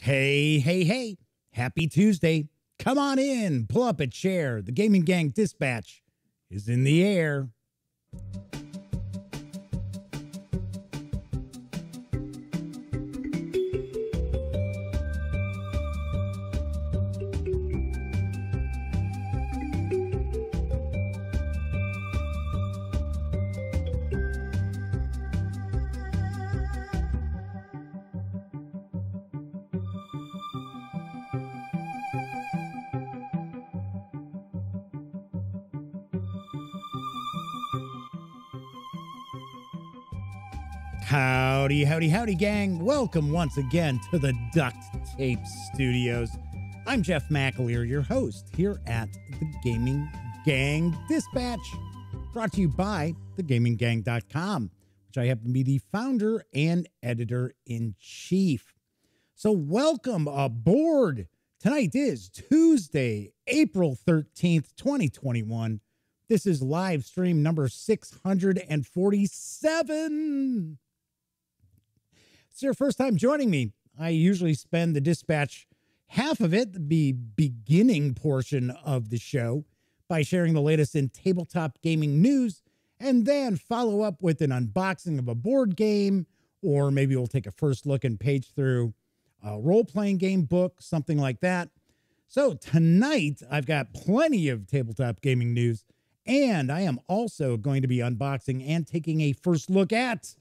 Hey, hey, hey. Happy Tuesday. Come on in, pull up a chair. The Gaming Gang Dispatch is in the air. Howdy, howdy, howdy, gang. Welcome once again to the Duct Tape Studios. I'm Jeff McAleer, your host here at the Gaming Gang Dispatch, brought to you by thegaminggang.com, which I happen to be the founder and editor in chief. So, welcome aboard. Tonight is Tuesday, April 13th, 2021. This is live stream number 647 it's your first time joining me, I usually spend the dispatch half of it, the beginning portion of the show, by sharing the latest in tabletop gaming news, and then follow up with an unboxing of a board game, or maybe we'll take a first look and page through a role playing game book, something like that. So tonight, I've got plenty of tabletop gaming news, and I am also going to be unboxing and taking a first look at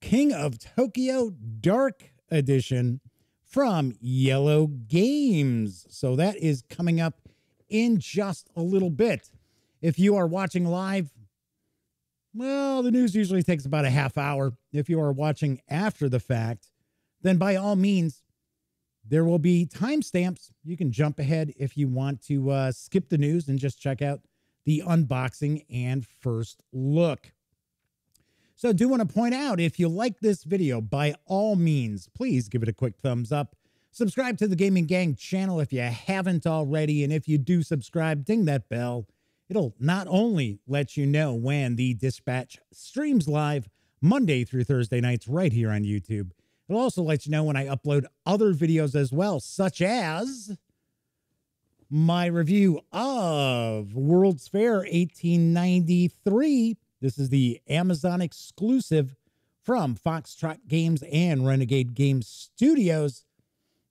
King of Tokyo Dark Edition from Iello Games. So that is coming up in just a little bit. If you are watching live, well, the news usually takes about a half hour. If you are watching after the fact, then by all means, there will be timestamps. You can jump ahead if you want to uh, skip the news and just check out the unboxing and first look. So, do want to point out if you like this video, by all means, please give it a quick thumbs up. Subscribe to the Gaming Gang channel if you haven't already. And if you do subscribe, ding that bell. It'll not only let you know when the dispatch streams live Monday through Thursday nights right here on YouTube. It'll also let you know when I upload other videos as well, such as my review of World's Fair 1893 this is the Amazon exclusive from Foxtrot Games and Renegade Games Studios.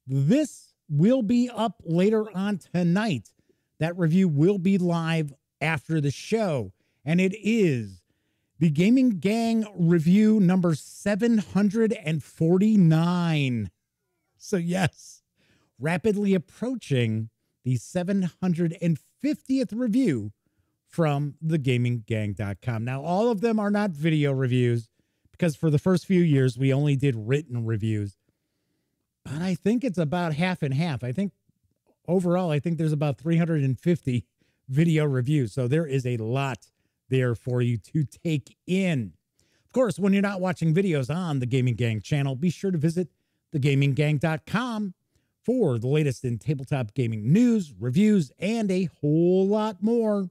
This will be up later on tonight. That review will be live after the show, and it is the Gaming Gang review number 749. So, yes, rapidly approaching the 750th review from thegaminggang.com. Now, all of them are not video reviews because for the first few years we only did written reviews. But I think it's about half and half. I think overall, I think there's about 350 video reviews. So there is a lot there for you to take in. Of course, when you're not watching videos on the Gaming Gang channel, be sure to visit thegaminggang.com for the latest in tabletop gaming news, reviews, and a whole lot more.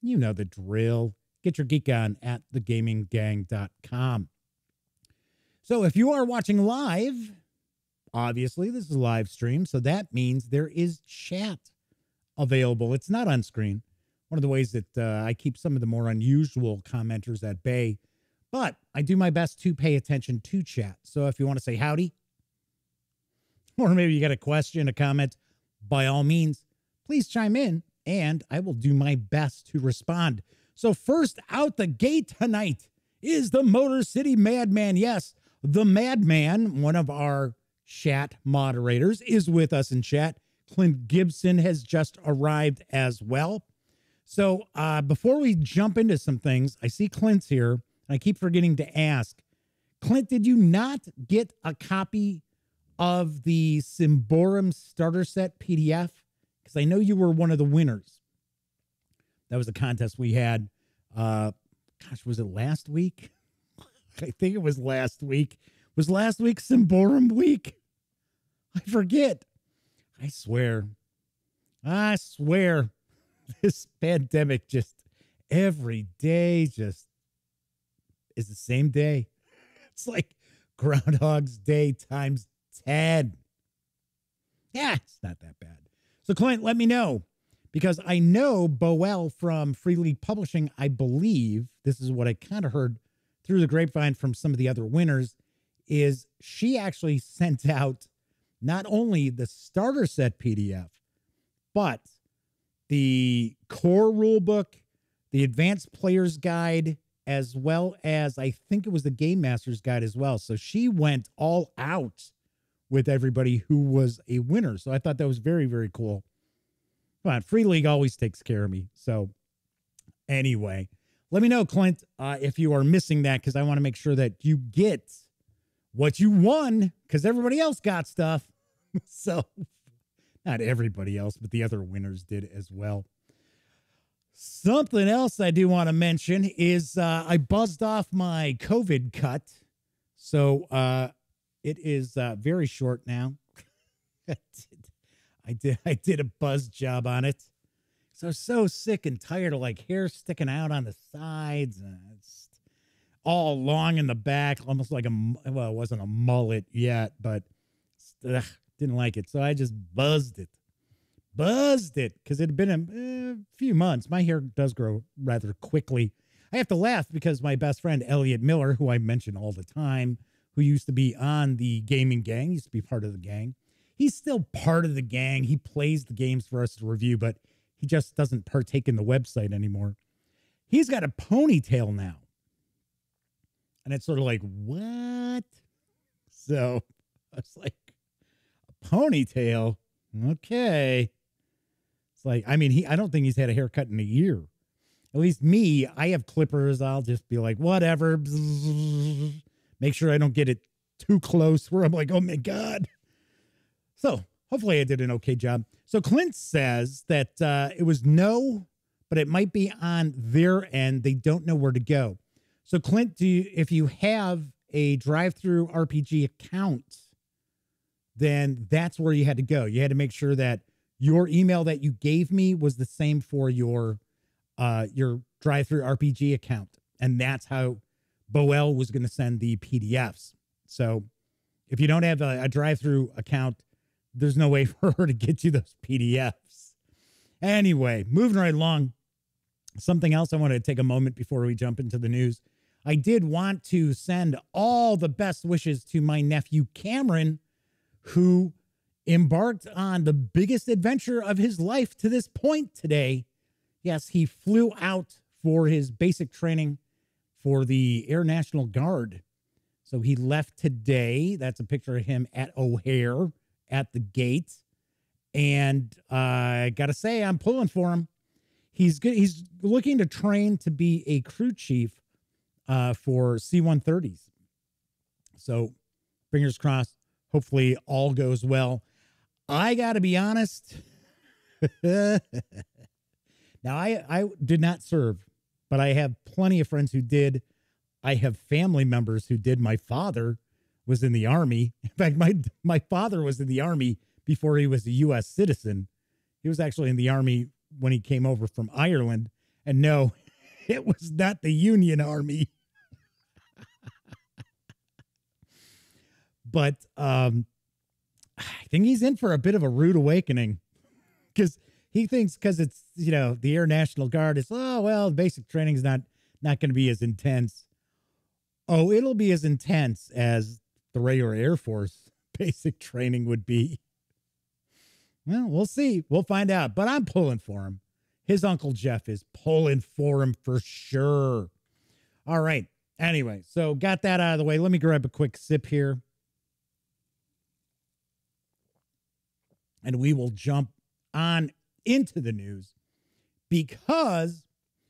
You know the drill. Get your geek on at thegaminggang.com. So if you are watching live, obviously this is a live stream, so that means there is chat available. It's not on screen. One of the ways that uh, I keep some of the more unusual commenters at bay, but I do my best to pay attention to chat. So if you want to say howdy, or maybe you got a question, a comment, by all means, please chime in and I will do my best to respond. So, first out the gate tonight is the Motor City Madman. Yes, the Madman, one of our chat moderators, is with us in chat. Clint Gibson has just arrived as well. So, uh, before we jump into some things, I see Clint's here, and I keep forgetting to ask Clint, did you not get a copy of the Symbaroum starter set PDF? Because I know you were one of the winners. That was the contest we had. Uh, gosh, was it last week? I think it was last week. Was last week Symbaroum week? I forget. I swear. I swear. This pandemic just every day just is the same day. It's like Groundhog's Day times 10. Yeah, it's not that bad. So, Clint, let me know because I know Boel from Free League Publishing, I believe, this is what I kind of heard through the grapevine from some of the other winners, is she actually sent out not only the starter set PDF, but the core rule book, the advanced players guide, as well as I think it was the game master's guide as well. So she went all out with everybody who was a winner. So I thought that was very, very cool. On, Free League always takes care of me. So anyway, let me know, Clint, uh, if you are missing that, because I want to make sure that you get what you won, because everybody else got stuff. so not everybody else, but the other winners did as well. Something else I do want to mention is uh, I buzzed off my COVID cut. So uh, it is uh, very short now. I did I did a buzz job on it. So so sick and tired of like hair sticking out on the sides and it's all long in the back, almost like a well, it wasn't a mullet yet, but ugh, didn't like it. So I just buzzed it. Buzzed it because it had been a, a few months. My hair does grow rather quickly. I have to laugh because my best friend Elliot Miller, who I mention all the time, who used to be on the gaming gang, used to be part of the gang. He's still part of the gang. He plays the games for us to review, but he just doesn't partake in the website anymore. He's got a ponytail now. And it's sort of like, what? So I was like, a ponytail? Okay. It's like, I mean, he I don't think he's had a haircut in a year. At least me, I have clippers. I'll just be like, whatever. Make sure I don't get it too close where I'm like, oh my God. So hopefully I did an okay job. So Clint says that uh, it was no, but it might be on their end. They don't know where to go. So Clint, do you, if you have a DriveThruRPG account, then that's where you had to go. You had to make sure that your email that you gave me was the same for your uh, your DriveThruRPG account, and that's how Boel was going to send the PDFs. So if you don't have a, a DriveThru account, there's no way for her to get you those PDFs. Anyway, moving right along. Something else I want to take a moment before we jump into the news. I did want to send all the best wishes to my nephew Cameron, who embarked on the biggest adventure of his life to this point today. Yes, he flew out for his basic training for the Air National Guard. So he left today. That's a picture of him at O'Hare at the gate. And uh, I got to say, I'm pulling for him. He's good. He's looking to train to be a crew chief uh, for C 130s. So fingers crossed. Hopefully, all goes well. I got to be honest. now, I, I did not serve but I have plenty of friends who did. I have family members who did. My father was in the army. In fact, my my father was in the army before he was a U.S. citizen. He was actually in the army when he came over from Ireland. And no, it was not the Union Army. but um, I think he's in for a bit of a rude awakening because he thinks because it's you know the Air National Guard is oh well basic training is not not going to be as intense. Oh, it'll be as intense as the regular Air Force basic training would be. Well, we'll see. We'll find out. But I'm pulling for him. His uncle Jeff is pulling for him for sure. All right. Anyway, so got that out of the way. Let me grab a quick sip here. And we will jump on into the news because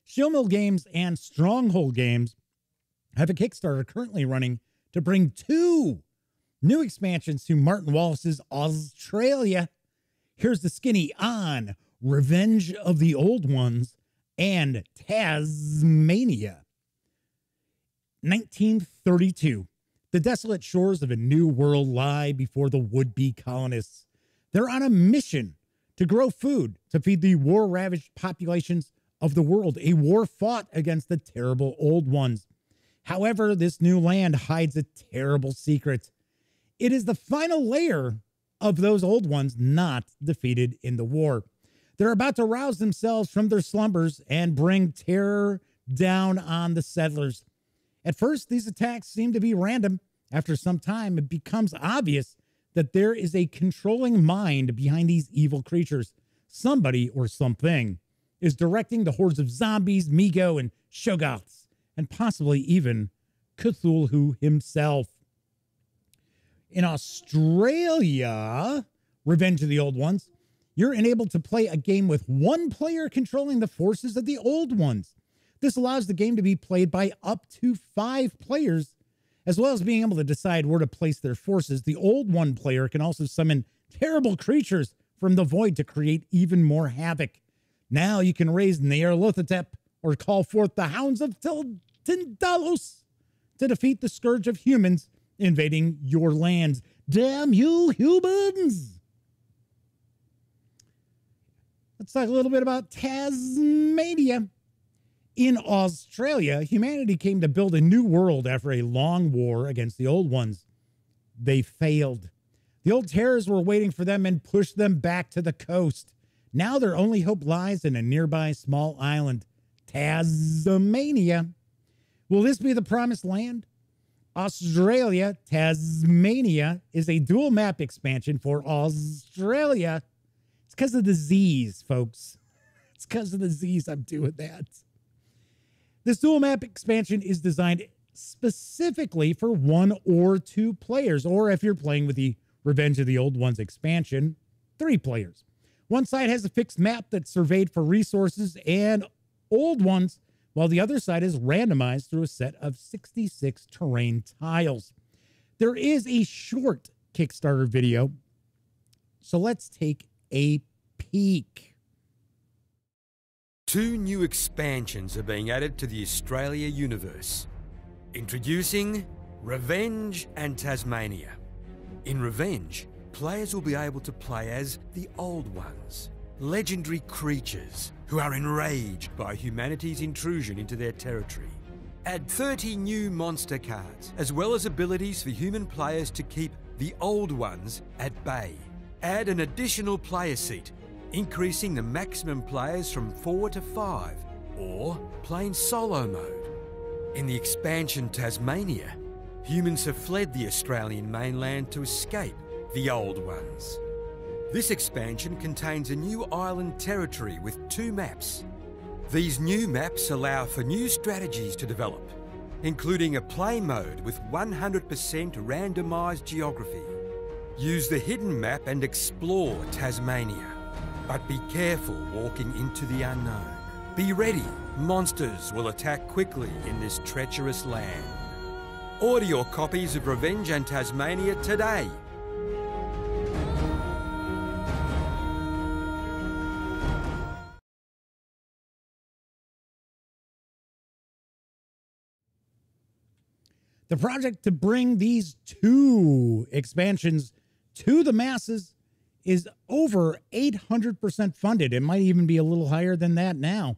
SchilMil Games and Stronghold Games have a Kickstarter currently running to bring two new expansions to Martin Wallace's Auztralia. Here's the skinny on Revenge of the Old Ones and Tasmania. 1932. The desolate shores of a new world lie before the would be colonists. They're on a mission to grow food to feed the war ravaged populations of the world, a war fought against the terrible old ones. However, this new land hides a terrible secret. It is the final layer of those old ones not defeated in the war. They're about to rouse themselves from their slumbers and bring terror down on the settlers. At first, these attacks seem to be random. After some time, it becomes obvious that there is a controlling mind behind these evil creatures. Somebody or something is directing the hordes of zombies, Mi-Go, and Shoggoths, and possibly even Cthulhu himself. In Auztralia, Revenge of the Old Ones, you're enabled to play a game with one player controlling the forces of the old ones. This allows the game to be played by up to five players, as well as being able to decide where to place their forces. The old one player can also summon terrible creatures from the void to create even more havoc. Now you can raise Nyarlathotep or call forth the hounds of Tindalos to defeat the scourge of humans invading your lands. Damn you, humans! Let's talk a little bit about Tasmania. In Australia, humanity came to build a new world after a long war against the old ones. They failed. The old terrors were waiting for them and pushed them back to the coast. Now their only hope lies in a nearby small island, Tasmania. Will this be the promised land? Auztralia, Tasmania is a dual map expansion for Auztralia. It's because of the Z's, folks. It's because of the Z's I'm doing that. This dual map expansion is designed specifically for one or two players, or if you're playing with the Revenge of the Old Ones expansion, three players. One side has a fixed map that's surveyed for resources and old ones, while the other side is randomized through a set of 66 terrain tiles. There is a short Kickstarter video, so let's take a peek. Two new expansions are being added to the Auztralia universe. Introducing Revenge and Tasmania. In Revenge, players will be able to play as the Old Ones, legendary creatures who are enraged by humanity's intrusion into their territory. Add 30 new monster cards, as well as abilities for human players to keep the Old Ones at bay. Add an additional player seat increasing the maximum players from 4 to 5, or playing solo mode. In the expansion Tasmania, humans have fled the Australian mainland to escape the old ones. This expansion contains a new island territory with two maps. These new maps allow for new strategies to develop, including a play mode with 100% randomised geography. Use the hidden map and explore Tasmania. But be careful walking into the unknown. Be ready, monsters will attack quickly in this treacherous land. Order your copies of Revenge and Tasmania today. The project to bring these two expansions to the masses is over 800% funded. It might even be a little higher than that now.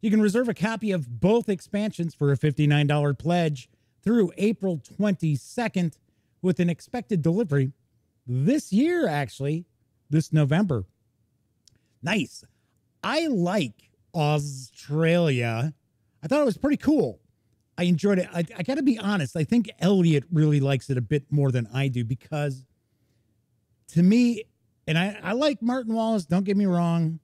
You can reserve a copy of both expansions for a $59 pledge through April 22nd with an expected delivery this year, actually, this November. Nice. I like Auztralia. I thought it was pretty cool. I enjoyed it. I, I got to be honest. I think Elliot really likes it a bit more than I do because to me, and I, I like Martin Wallace. Don't get me wrong.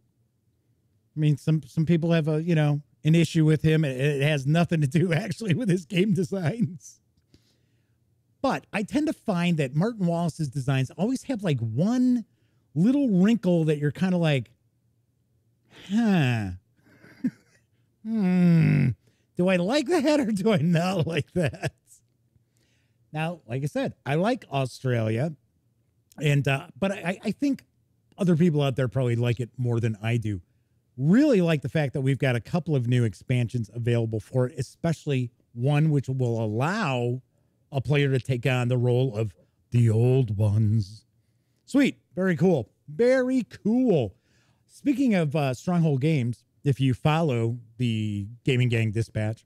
I mean, some some people have a you know an issue with him. It, it has nothing to do actually with his game designs. But I tend to find that Martin Wallace's designs always have like one little wrinkle that you're kind of like, huh. hmm. Do I like that or do I not like that? Now, like I said, I like Auztralia. And uh, but I, I think other people out there probably like it more than I do. Really like the fact that we've got a couple of new expansions available for it, especially one which will allow a player to take on the role of the old ones. Sweet, very cool, very cool. Speaking of uh, Stronghold Games, if you follow the Gaming Gang Dispatch,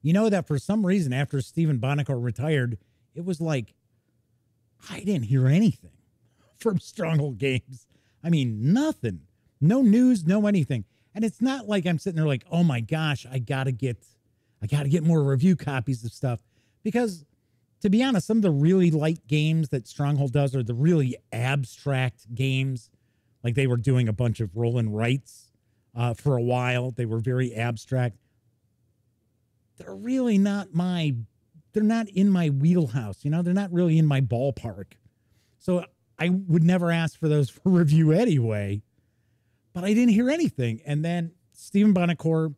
you know that for some reason after Stephen Buonocore retired, it was like I didn't hear anything. from Stronghold Games. I mean, nothing. No news, no anything. And it's not like I'm sitting there like, oh my gosh, I gotta get I gotta get more review copies of stuff. Because to be honest, some of the really light games that Stronghold does are the really abstract games. Like they were doing a bunch of roll and writes uh, for a while. They were very abstract. They're really not my, they're not in my wheelhouse. You know, they're not really in my ballpark. So I would never ask for those for review anyway. But I didn't hear anything. And then Stephen Buonocore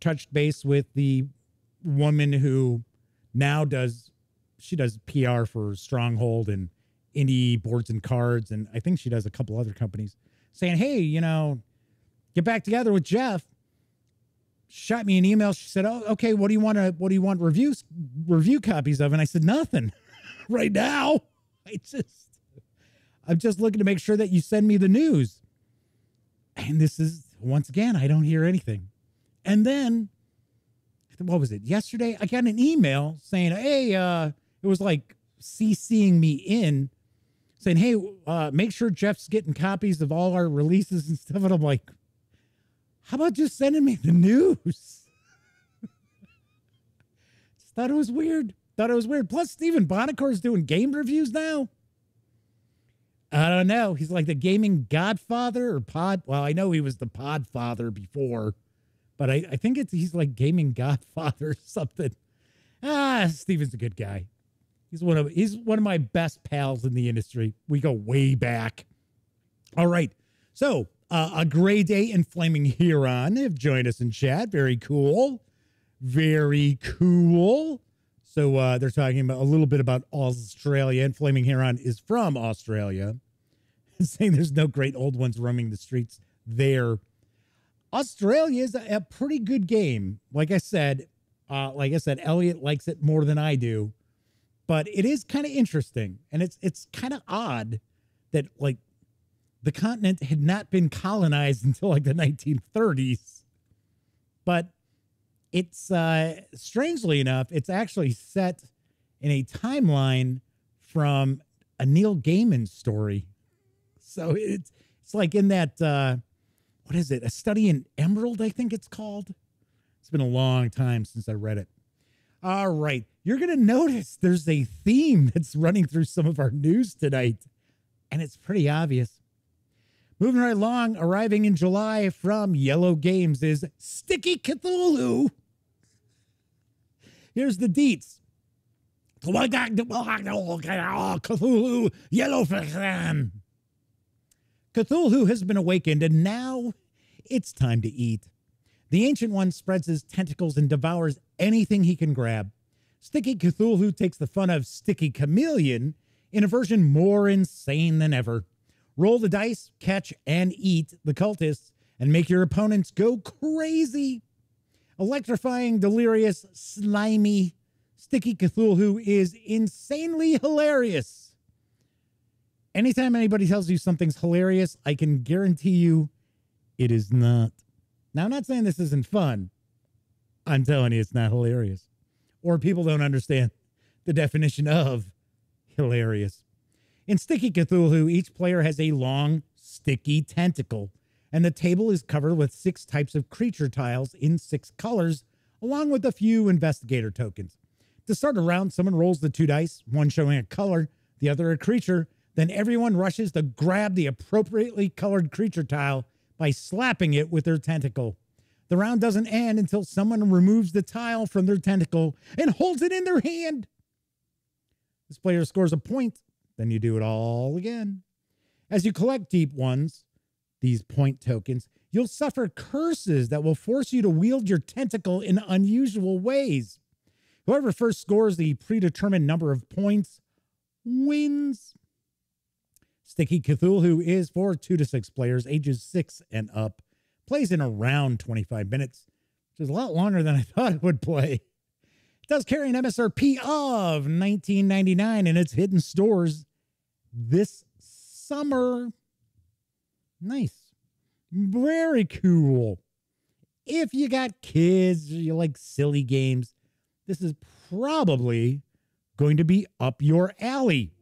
touched base with the woman who now does she does PR for Stronghold and indie boards and cards, and I think she does a couple other companies, saying, "Hey, you know, get back together with Jeff." Shot me an email. She said, "Oh, okay. What do you want to? What do you want reviews review copies of?" And I said, "Nothing, right now. I just, I'm just looking to make sure that you send me the news." And this is once again, I don't hear anything. And then, what was it? Yesterday, I got an email saying, "Hey, uh, it was like CCing me in, saying, "Hey, uh, make sure Jeff's getting copies of all our releases and stuff." And I'm like, "How about just sending me the news?" just thought it was weird. Thought it was weird. Plus, Stephen is doing game reviews now. I don't know. He's like the gaming godfather or pod. Well, I know he was the podfather before, but I, I think it's he's like gaming godfather or something. Ah, Stephen's a good guy. He's one of he's one of my best pals in the industry. We go way back. All right. So uh, a gray day in Flaming Huron have joined us in chat. Very cool. Very cool. So uh, they're talking about a little bit about Auztralia, and Flaming Huron is from Australia, saying there's no great old ones roaming the streets there. Auztralia is a, a pretty good game. Like I said, uh, like I said, Elliot likes it more than I do but it is kind of interesting and it's it's kind of odd that like the continent had not been colonized until like the 1930s but it's uh strangely enough it's actually set in a timeline from a Neil Gaiman story. So it's it's like in that uh what is it? A study in emerald i think it's called? It's been a long time since i read it. All right. You're to notice there's a theme that's running through some of our news tonight, and it's pretty obvious. Moving right along, arriving in July from Iello Games is Sticky Cthulhu. Here's the deets. Cthulhu, Yellowfish. Cthulhu has been awakened, and now it's time to eat. The Ancient One spreads his tentacles and devours anything he can grab. Sticky Cthulhu takes the fun of Sticky Chameleon in a version more insane than ever. Roll the dice, catch, and eat the cultists, and make your opponents go crazy. Electrifying, delirious, slimy, Sticky Cthulhu is insanely hilarious. Anytime anybody tells you something's hilarious, I can guarantee you it is not. Now, I'm not saying this isn't fun. I'm telling you it's not hilarious or people don't understand the definition of hilarious. In Sticky Cthulhu, each player has a long, sticky tentacle, and the table is covered with six types of creature tiles in six colors, along with a few investigator tokens. To start a round, someone rolls the two dice, one showing a color, the other a creature. Then everyone rushes to grab the appropriately colored creature tile by slapping it with their tentacle. The round doesn't end until someone removes the tile from their tentacle and holds it in their hand. This player scores a point, then you do it all again. As you collect deep ones, these point tokens, you'll suffer curses that will force you to wield your tentacle in unusual ways. Whoever first scores the predetermined number of points wins. Sticky Cthulhu is for two to six players, ages six and up plays in around 25 minutes, which is a lot longer than I thought it would play. It does carry an MSRP of 19.99 and it's hidden stores this summer. Nice. Very cool. If you got kids you like silly games, this is probably going to be up your alley.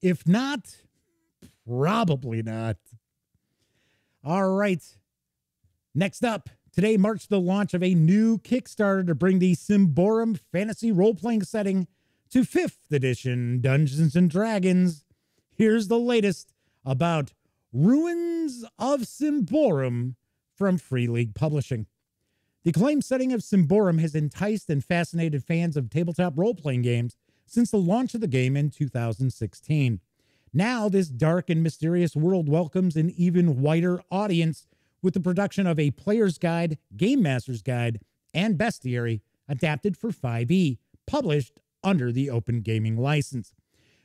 If not, Probably not. All right. Next up, today marks the launch of a new Kickstarter to bring the Symbaroum fantasy role playing setting to 5th edition Dungeons and Dragons. Here's the latest about Ruins of Symbaroum from Free League Publishing. The acclaimed setting of Symbaroum has enticed and fascinated fans of tabletop role playing games since the launch of the game in 2016. Now, this dark and mysterious world welcomes an even wider audience with the production of a player's guide, game master's guide, and bestiary adapted for 5e, published under the Open Gaming license.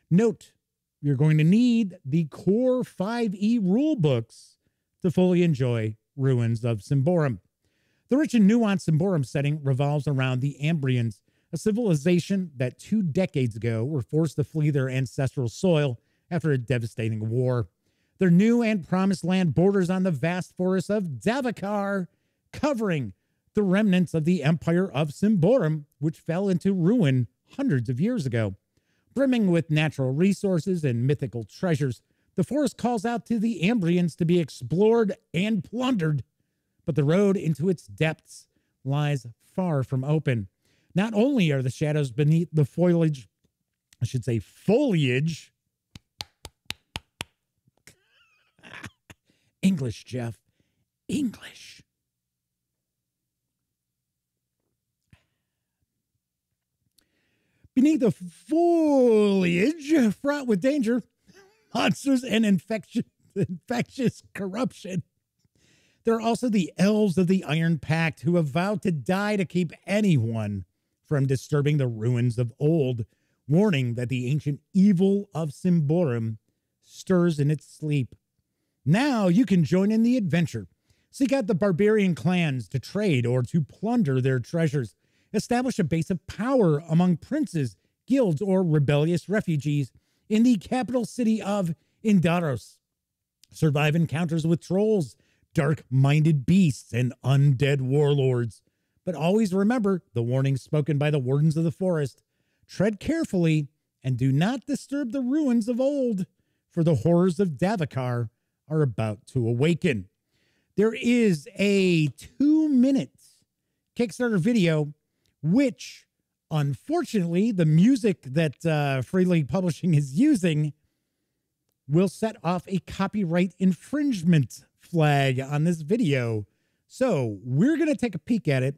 Note, you're going to need the core 5e rule books to fully enjoy Ruins of Symbaroum. The rich and nuanced Symbaroum setting revolves around the Ambrians, a civilization that two decades ago were forced to flee their ancestral soil after a devastating war. Their new and promised land borders on the vast forests of Davokar, covering the remnants of the Empire of Symbaroum, which fell into ruin hundreds of years ago. Brimming with natural resources and mythical treasures, the forest calls out to the Ambrians to be explored and plundered, but the road into its depths lies far from open. Not only are the shadows beneath the foliage, I should say foliage, English, Jeff, English. Beneath the foliage fraught with danger, monsters and infectious corruption. There are also the elves of the Iron Pact who have vowed to die to keep anyone from disturbing the ruins of old, warning that the ancient evil of Symbaroum stirs in its sleep. Now you can join in the adventure. Seek out the barbarian clans to trade or to plunder their treasures. Establish a base of power among princes, guilds, or rebellious refugees in the capital city of Yndaros. Survive encounters with trolls, dark minded beasts, and undead warlords. But always remember the warnings spoken by the wardens of the forest. Tread carefully and do not disturb the ruins of old, for the horrors of Davokar are about to awaken. There is a two minute Kickstarter video, which unfortunately, the music that uh, Free League Publishing is using will set off a copyright infringement flag on this video. So we're going to take a peek at it.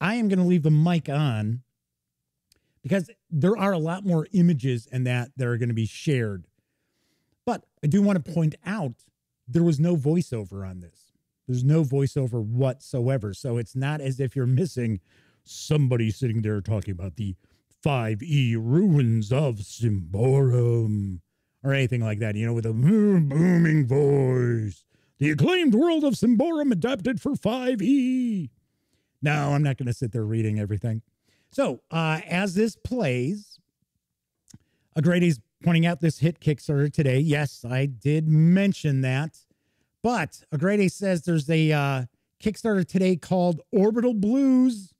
I am going to leave the mic on because there are a lot more images and that that are going to be shared. But I do want to point out there was no voiceover on this. There's no voiceover whatsoever. So it's not as if you're missing somebody sitting there talking about the 5e ruins of Symbaroum or anything like that, you know, with a booming voice. The acclaimed world of Symbaroum adapted for 5e. No, I'm not going to sit there reading everything. So, uh, as this plays, Agrade's pointing out this hit Kickstarter today. Yes, I did mention that. But Agrede says there's a uh, Kickstarter today called Orbital Blues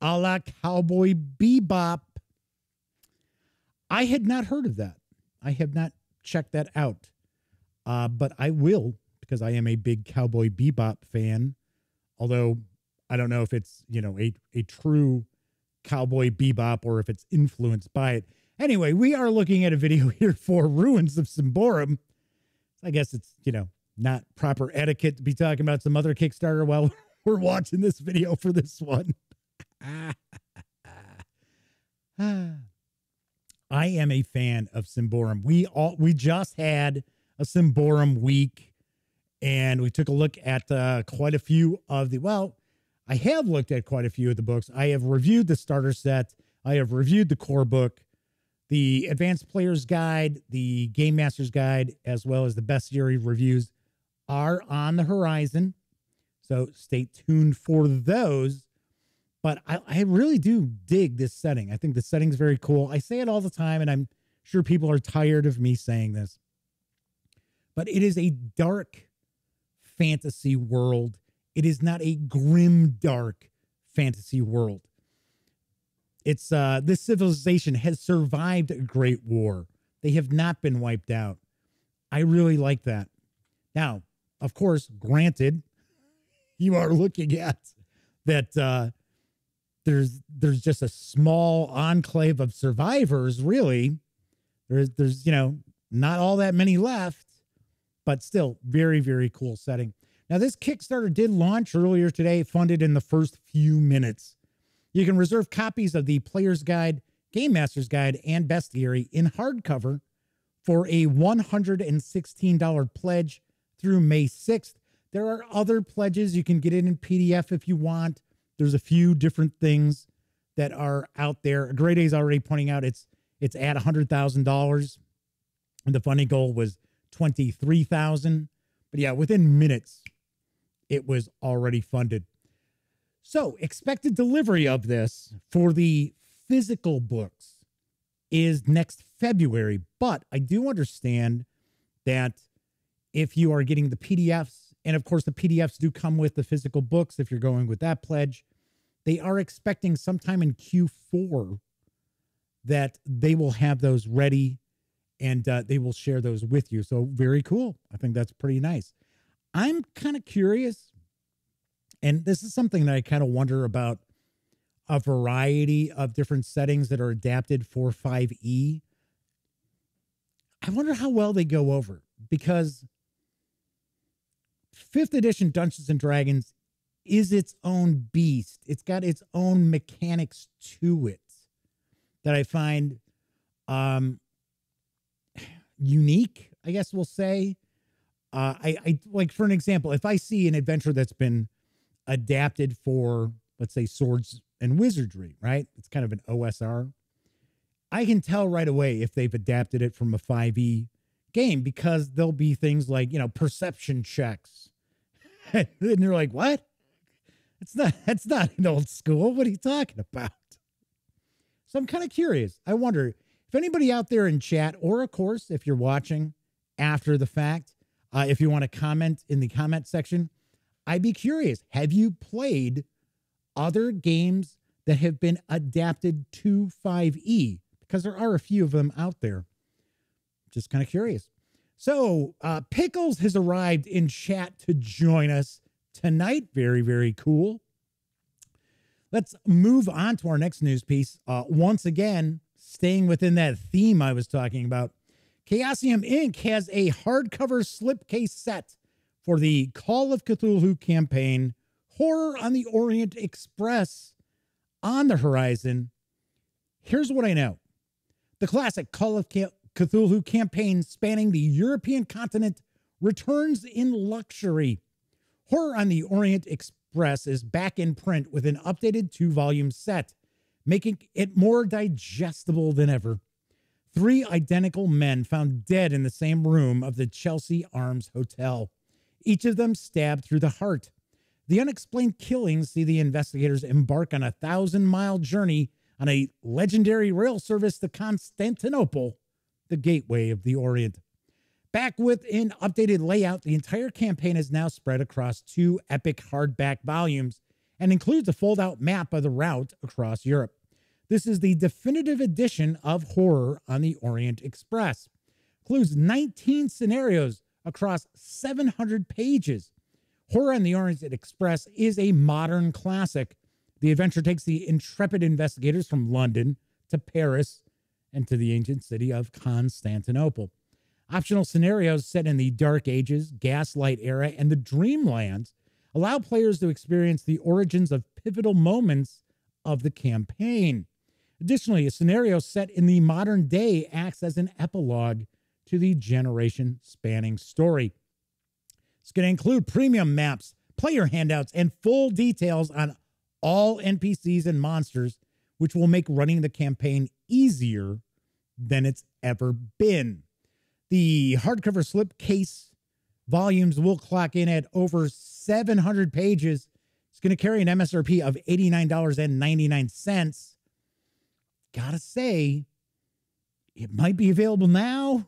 a la Cowboy Bebop. I had not heard of that. I have not checked that out. Uh, but I will because I am a big Cowboy Bebop fan. Although I don't know if it's, you know, a, a true Cowboy Bebop or if it's influenced by it. Anyway, we are looking at a video here for Ruins of Symbaroum. I guess it's, you know, not proper etiquette to be talking about some other Kickstarter while we're watching this video for this one. I am a fan of Symbaroum. We all we just had a Symbaroum week, and we took a look at uh, quite a few of the. Well, I have looked at quite a few of the books. I have reviewed the starter set. I have reviewed the core book, the Advanced Player's Guide, the Game Master's Guide, as well as the Bestiary reviews are on the horizon. So stay tuned for those. But I, I really do dig this setting. I think the setting's very cool. I say it all the time, and I'm sure people are tired of me saying this. But it is a dark fantasy world. It is not a grim, dark fantasy world. It's uh this civilization has survived a great war. They have not been wiped out. I really like that. Now, of course, granted, you are looking at that uh, there's there's just a small enclave of survivors, really. There's there's you know not all that many left, but still very very cool setting. Now this Kickstarter did launch earlier today, funded in the first few minutes. You can reserve copies of the Player's Guide, Game Master's Guide, and Bestiary in hardcover for a $116 pledge through May 6th. There are other pledges. You can get it in PDF if you want. There's a few different things that are out there. Grade A is already pointing out it's it's at $100,000. And the funding goal was 23,000. But yeah, within minutes it was already funded. So, expected delivery of this for the physical books is next February, but I do understand that if you are getting the PDFs, and of course, the PDFs do come with the physical books if you're going with that pledge, they are expecting sometime in Q4 that they will have those ready and uh, they will share those with you. So, very cool. I think that's pretty nice. I'm kind of curious, and this is something that I kind of wonder about a variety of different settings that are adapted for 5e. I wonder how well they go over because fifth edition Dungeons and Dragons is its own beast. It's got its own mechanics to it that I find um unique, I guess we'll say. Uh, I, I like for an example, if I see an adventure that's been adapted for, let's say, swords and wizardry, right? It's kind of an OSR. I can tell right away if they've adapted it from a 5e game because there'll be things like, you know, perception checks. and you're like, what? It's not that's not an old school. What are you talking about? So I'm kind of curious. I wonder if anybody out there in chat, or of course, if you're watching after the fact, uh, if you want to comment in the comment section, I'd be curious. Have you played other games that have been adapted to 5e? Because there are a few of them out there. Just kind of curious. So, uh, Pickles has arrived in chat to join us tonight. Very, very cool. Let's move on to our next news piece. Uh, once again, staying within that theme I was talking about, Chaosium Inc. has a hardcover slipcase set for the Call of Cthulhu campaign, Horror on the Orient Express, on the horizon. Here's what I know the classic Call of Cthulhu campaign spanning the European continent returns in luxury. Horror on the Orient Express is back in print with an updated two volume set, making it more digestible than ever three identical men found dead in the same room of the Chelsea Arms Hotel, each of them stabbed through the heart. The unexplained killings see the investigators embark on a thousand mile journey on a legendary rail service to Constantinople, the gateway of the Orient. Back with an updated layout, the entire campaign is now spread across two epic hardback volumes and includes a fold out map of the route across Europe. This is the definitive edition of Horror on the Orient Express. Includes 19 scenarios across 700 pages. Horror on the Orient Express is a modern classic. The adventure takes the intrepid investigators from London to Paris and to the ancient city of Constantinople. Optional scenarios set in the Dark Ages, Gaslight era, and the Dreamlands allow players to experience the origins of pivotal moments of the campaign. Additionally, a scenario set in the modern day acts as an epilogue to the generation spanning story. It's going to include premium maps, player handouts, and full details on all NPCs and monsters, which will make running the campaign easier than it's ever been. The hardcover slipcase volumes will clock in at over 700 pages. It's going to carry an MSRP of $89.99 gotta say, it might be available now,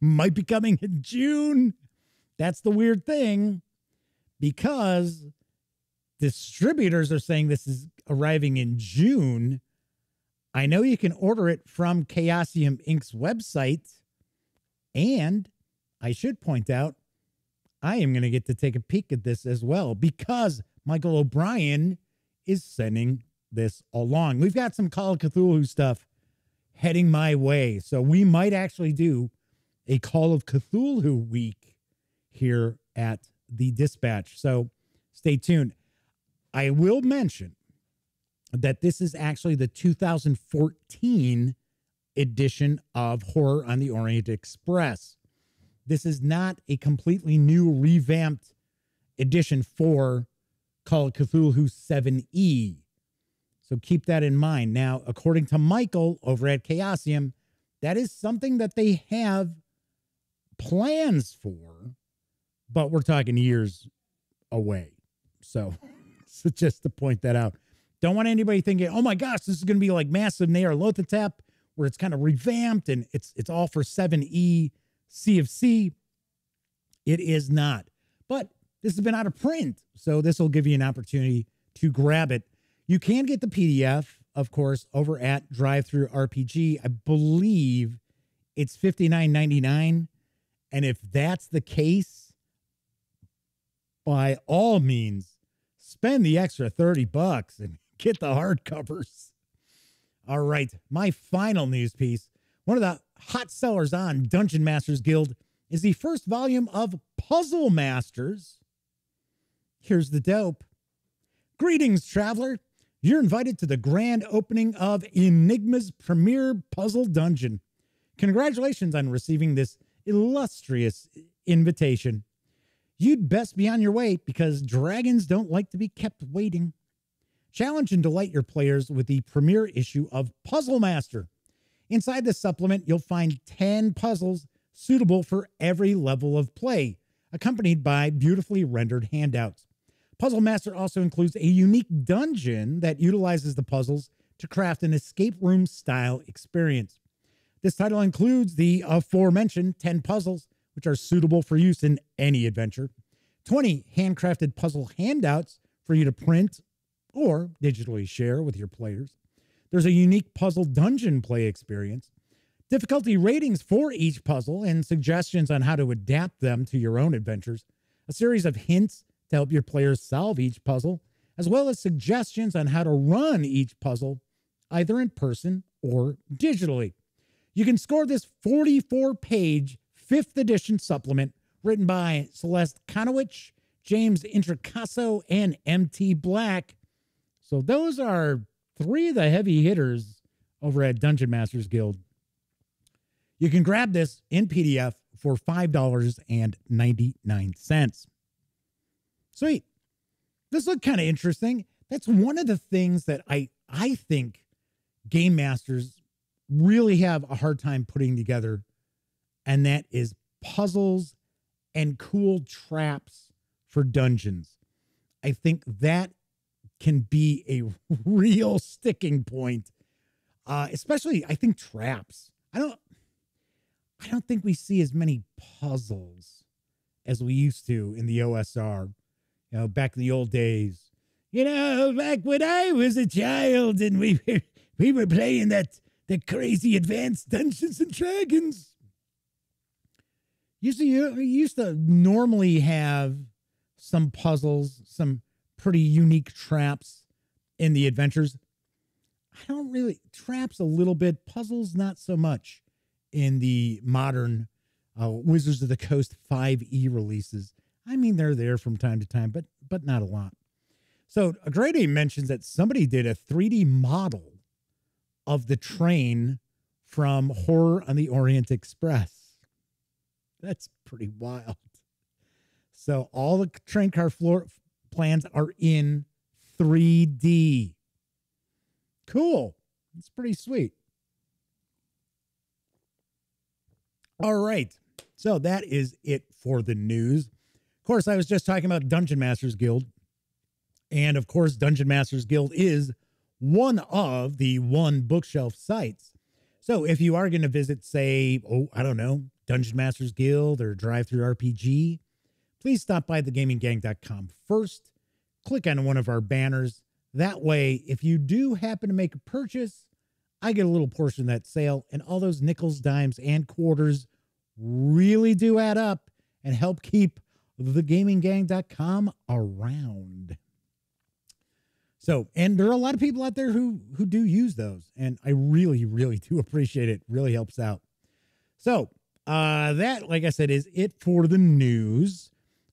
might be coming in June. That's the weird thing because distributors are saying this is arriving in June. I know you can order it from Chaosium Inc.'s website, and I should point out, I am going to get to take a peek at this as well because Michael O'Brien is sending this along. We've got some Call of Cthulhu stuff heading my way. So we might actually do a Call of Cthulhu week here at the dispatch. So stay tuned. I will mention that this is actually the 2014 edition of Horror on the Orient Express. This is not a completely new revamped edition for Call of Cthulhu 7E. So keep that in mind. Now, according to Michael over at Chaosium, that is something that they have plans for, but we're talking years away. So, so just to point that out. Don't want anybody thinking, oh my gosh, this is going to be like Masks of Nyarlathotep, where it's kind of revamped and it's it's all for 7E CFC. It is not. But this has been out of print. So this will give you an opportunity to grab it. You can get the PDF, of course, over at DriveThruRPG. I believe it's $59.99. And if that's the case, by all means, spend the extra 30 bucks and get the hardcovers. All right, my final news piece. One of the hot sellers on Dungeon Masters Guild is the first volume of Puzzle Masters. Here's the dope. Greetings, traveler. You're invited to the grand opening of Enigma's premier puzzle dungeon. Congratulations on receiving this illustrious invitation. You'd best be on your way because dragons don't like to be kept waiting. Challenge and delight your players with the premiere issue of Puzzle Master. Inside this supplement, you'll find 10 puzzles suitable for every level of play, accompanied by beautifully rendered handouts. Puzzle Master also includes a unique dungeon that utilizes the puzzles to craft an escape room style experience. This title includes the aforementioned 10 puzzles, which are suitable for use in any adventure, 20 handcrafted puzzle handouts for you to print or digitally share with your players. There's a unique puzzle dungeon play experience, difficulty ratings for each puzzle, and suggestions on how to adapt them to your own adventures, a series of hints to help your players solve each puzzle, as well as suggestions on how to run each puzzle, either in person or digitally. You can score this 44 page fifth edition supplement written by Celeste Conowitch, James Introcaso, and MT Black. So those are three of the heavy hitters over at Dungeon Masters Guild. You can grab this in PDF for $5.99. Sweet. This looked kind of interesting. That's one of the things that I I think game masters really have a hard time putting together and that is puzzles and cool traps for dungeons. I think that can be a real sticking point. Uh, especially I think traps. I don't I don't think we see as many puzzles as we used to in the OSR you know, back in the old days. You know, back when I was a child and we were, we were playing that the crazy advanced Dungeons and Dragons. Used to you used to normally have some puzzles, some pretty unique traps in the adventures. I don't really traps a little bit, puzzles not so much in the modern uh, Wizards of the Coast 5e releases. I mean, they're there from time to time, but but not a lot. So Grady mentions that somebody did a 3D model of the train from Horror on the Orient Express. That's pretty wild. So all the train car floor plans are in 3D. Cool. It's pretty sweet. All right. So that is it for the news Of course, I was just talking about Dungeon Masters Guild. And of course, Dungeon Masters Guild is one of the one bookshelf sites. So if you are going to visit, say, oh, I don't know, Dungeon Masters Guild or Drive Through RPG, please stop by thegaminggang.com first. Click on one of our banners. That way, if you do happen to make a purchase, I get a little portion of that sale, and all those nickels, dimes, and quarters really do add up and help keep thegaminggang.com around. So, and there are a lot of people out there who who do use those, and I really, really do appreciate it. Really helps out. So, uh, that, like I said, is it for the news.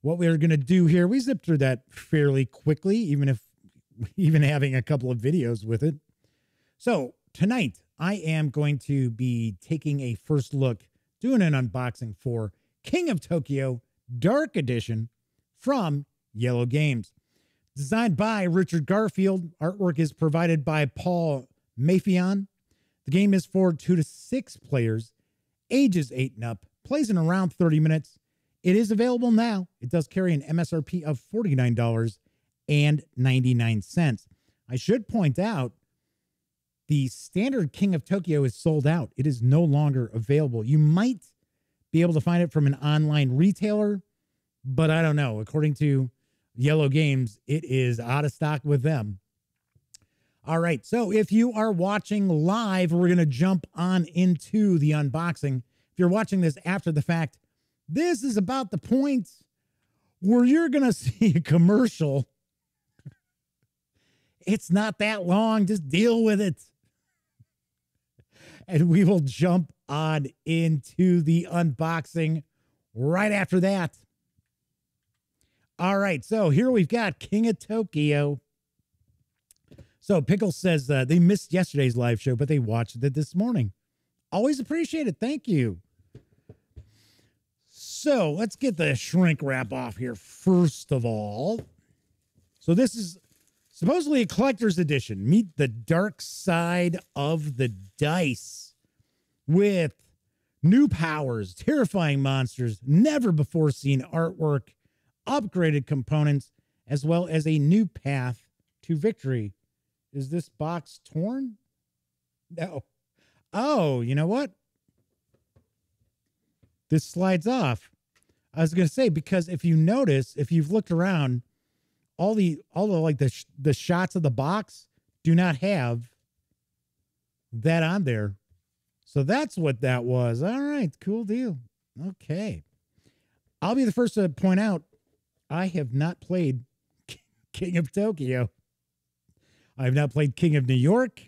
What we're gonna do here, we zipped through that fairly quickly, even if even having a couple of videos with it. So tonight, I am going to be taking a first look, doing an unboxing for King of Tokyo Dark Edition from Iello Games. Designed by Richard Garfield, artwork is provided by Paul Mafayon. The game is for two to six players, ages eight and up, plays in around 30 minutes. It is available now. It does carry an MSRP of $49.99. I should point out the standard King of Tokyo is sold out. It is no longer available. You might be able to find it from an online retailer, but I don't know. According to Iello Games, it is out of stock with them. All right. So if you are watching live, we're going to jump on into the unboxing. If you're watching this after the fact, this is about the point where you're going to see a commercial. It's not that long. Just deal with it. And we will jump on into the unboxing right after that. All right, so here we've got King of Tokyo. So Pickle says uh, they missed yesterday's live show, but they watched it this morning. Always appreciate it. Thank you. So let's get the shrink wrap off here first of all. So this is supposedly a collector's edition. Meet the dark side of the dice with new powers, terrifying monsters, never before seen artwork, upgraded components, as well as a new path to victory. Is this box torn? No. Oh, you know what? This slides off. I was going to say because if you notice, if you've looked around, all the all the like the sh- the shots of the box do not have that on there. So that's what that was. All right, cool deal. Okay. I'll be the first to point out I have not played King of Tokyo. I have not played King of New York.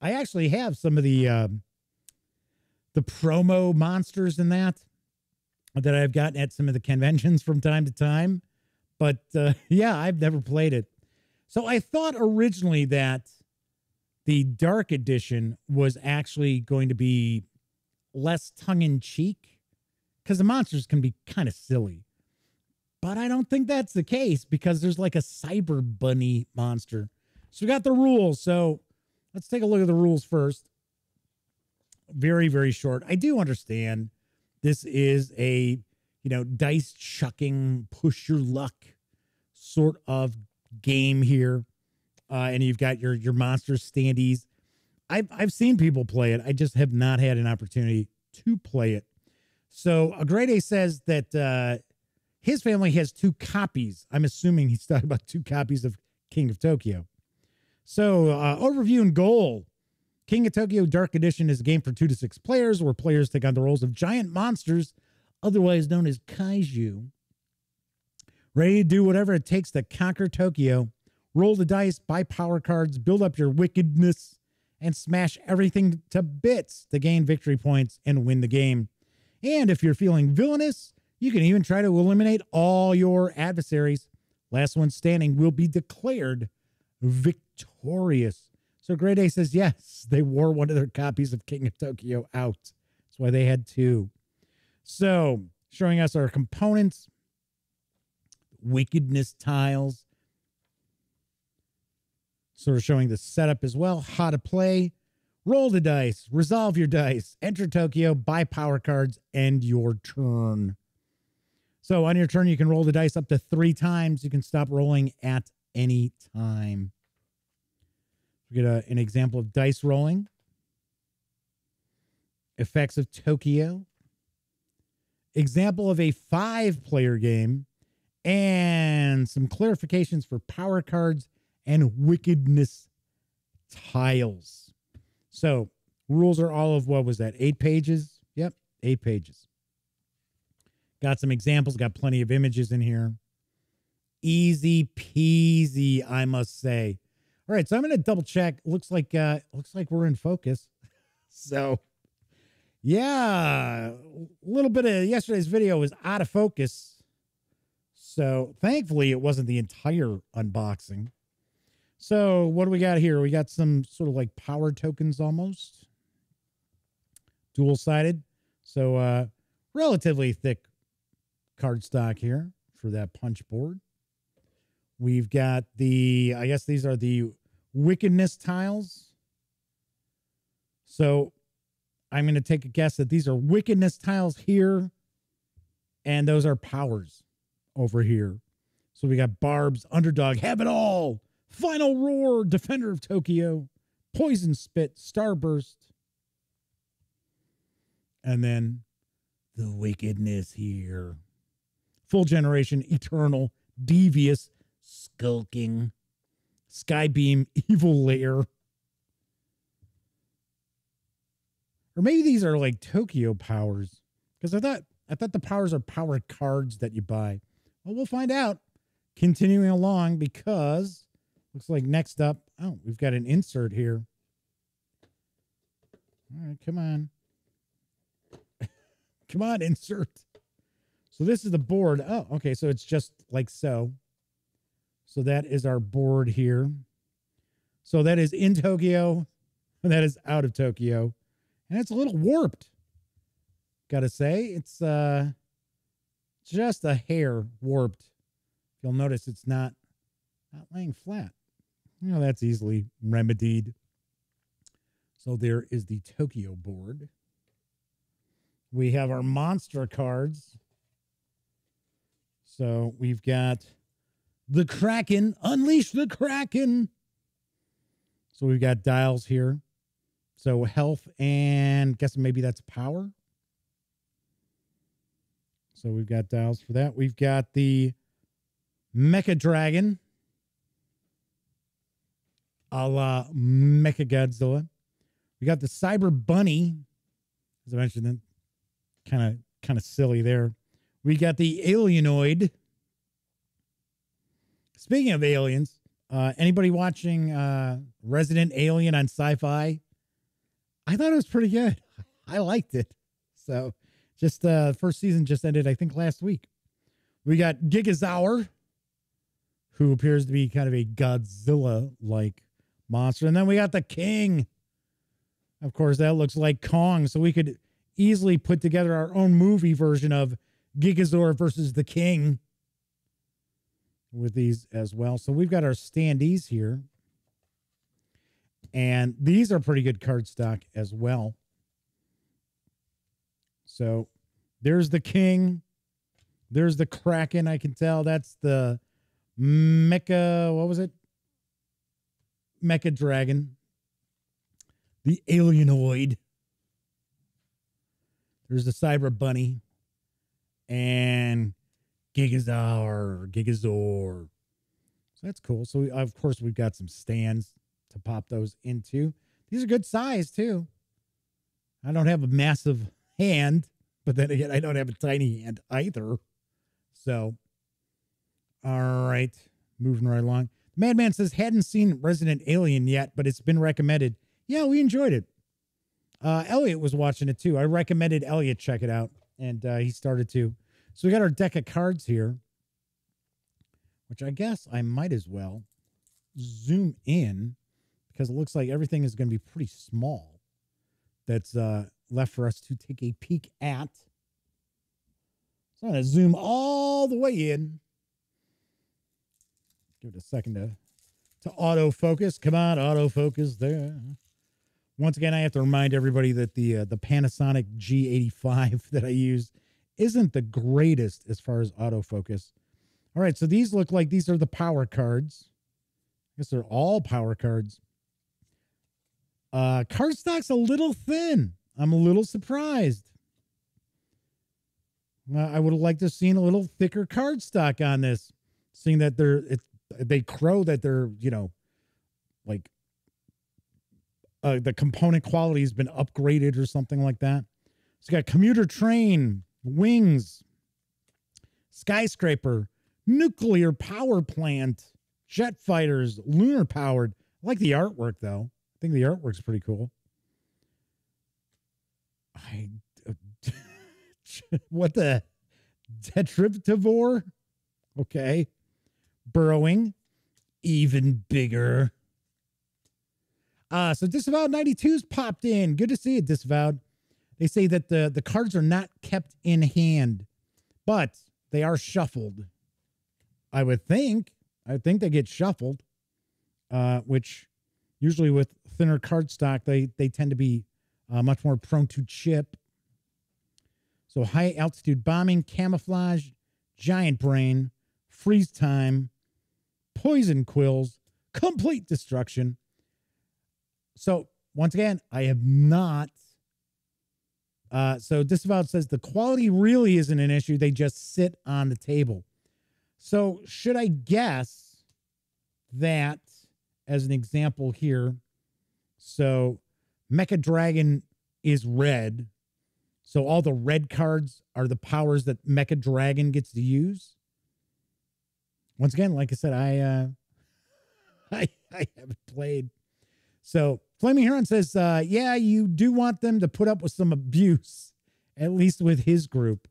I actually have some of the um, the promo monsters in that that I've gotten at some of the conventions from time to time. But uh, yeah, I've never played it. So I thought originally that the Dark Edition was actually going to be less tongue in cheek because the monsters can be kind of silly. But I don't think that's the case because there's like a cyber bunny monster. So we got the rules. So let's take a look at the rules first. Very, very short. I do understand this is a, you know, dice chucking, push your luck sort of game here. Uh, and you've got your your monster standees. I've I've seen people play it. I just have not had an opportunity to play it. So a grade A says that uh, his family has two copies. I'm assuming he's talking about two copies of King of Tokyo. So uh, overview and goal. King of Tokyo Dark Edition is a game for two to six players where players take on the roles of giant monsters, otherwise known as kaiju. Ready to do whatever it takes to conquer Tokyo. Roll the dice, buy power cards, build up your wickedness, and smash everything to bits to gain victory points and win the game. And if you're feeling villainous, you can even try to eliminate all your adversaries. Last one standing will be declared victorious. So Grade A says, yes, they wore one of their copies of King of Tokyo out. That's why they had two. So showing us our components, wickedness tiles, sort of showing the setup as well, how to play, roll the dice, resolve your dice, enter Tokyo, buy power cards, end your turn. So on your turn, you can roll the dice up to three times. You can stop rolling at any time. We get a, an example of dice rolling. Effects of Tokyo. Example of a five player game. And some clarifications for power cards and wickedness tiles. So rules are all of what was that? Eight pages? Yep, eight pages. Got some examples, got plenty of images in here. Easy peasy, I must say. All right, so I'm to double check. Looks like uh looks like we're in focus. so yeah, a little bit of yesterday's video was out of focus. So thankfully it wasn't the entire unboxing. So what do we got here? We got some sort of like power tokens almost. Dual sided. So uh relatively thick cardstock here for that punch board. We've got the, I guess these are the wickedness tiles. So I'm going to take a guess that these are wickedness tiles here, and those are powers over here. So we got Barb's Underdog, Have It All, Final Roar, Defender of Tokyo, Poison Spit, Starburst, and then the wickedness here. Full generation, eternal, devious, skulking, Skybeam, evil lair. Or maybe these are like Tokyo powers. Because I thought I thought the powers are power cards that you buy. Well, we'll find out. Continuing along because looks like next up, oh, we've got an insert here. All right, come on. come on, insert. So this is the board. Oh, okay. So it's just like so. So that is our board here. So that is in Tokyo, and that is out of Tokyo. And it's a little warped. Gotta say, it's uh just a hair warped. You'll notice it's not not laying flat. You know, that's easily remedied. So there is the Tokyo board. We have our monster cards. So we've got the Kraken, unleash the Kraken. So we've got dials here. So health and guess maybe that's power. So we've got dials for that. We've got the Mecha Dragon a la Mecha Godzilla. We got the Cyber Bunny, as I mentioned, kind of kind of silly there. We got the Alienoid. Speaking of aliens, uh, anybody watching uh, Resident Alien on SyFy? I thought it was pretty good. I liked it. So, just uh, first season just ended, I think, last week. We got Gigazaur, who appears to be kind of a Godzilla-like monster, and then we got the King. Of course, that looks like Kong, so we could easily put together our own movie version of Gigazaur versus the King with these as well. So we've got our standees here. And these are pretty good card stock as well. So there's the King. There's the Kraken. I can tell that's the Mecha. What was it? Mecha Dragon. The Alienoid. There's the Cyber Bunny and Gigazaur, Gigazaur. So that's cool. So we, of course we've got some stands to pop those into. These are good size too. I don't have a massive hand, but then again, I don't have a tiny hand either. So, all right, moving right along. Madman says hadn't seen Resident Alien yet, but it's been recommended. Yeah, we enjoyed it. Uh, Elliot was watching it too. I recommended Elliot check it out and uh, he started to. So we got our deck of cards here, which I guess I might as well zoom in because it looks like everything is going to be pretty small. That's uh, left for us to take a peek at. So I'm going to zoom all the way in. Give it a second to to autofocus. Come on, autofocus there. Once again, I have to remind everybody that the uh, the Panasonic G85 that I use isn't the greatest as far as autofocus. All right, so these look like these are the power cards. I guess they're all power cards. Uh, cardstock's a little thin. I'm a little surprised. Uh, I would have liked to have seen a little thicker cardstock on this, seeing that they're it's they crow that they're you know like uh, the component quality has been upgraded or something like that. It's got commuter train, wings, skyscraper, nuclear power plant, jet fighters, lunar powered. I like the artwork though. I think the artwork's pretty cool. I uh, what the detritivore? Okay. Burrowing, even bigger. Uh, so Disavowed 92's popped in. Good to see it, Disavowed. They say that the, the cards are not kept in hand, but they are shuffled. I would think. I think they get shuffled, uh, which usually with thinner card stock, they, they tend to be uh, much more prone to chip. So high altitude bombing, camouflage, giant brain, freeze time, poison quills, complete destruction. So once again, I have not. Uh, so disavowed says the quality really isn't an issue. They just sit on the table. So should I guess that as an example here? So Mecha Dragon is red. So all the red cards are the powers that Mecha Dragon gets to use. Once again, like I said, I uh I I haven't played. So Flaming Heron says, uh, yeah, you do want them to put up with some abuse, at least with his group.